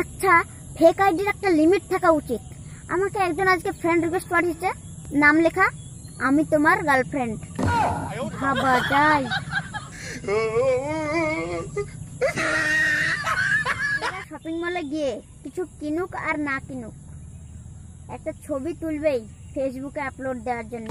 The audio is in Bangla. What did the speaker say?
আচ্ছা ফেক আইডির একটা লিমিট থাকা উচিত। আমাকে একজন আজকে ফ্রেন্ড রিকোয়েস্ট পাঠিয়েছে। নাম লেখা, আমি তোমার গার্লফ্রেন্ড ভাবা যায়। শপিং মলে গিয়ে কিছু কিনুক আর না কিনুক। একটা ছবি তুলবেই ফেসবুকে আপলোড দেওয়ার জন্য।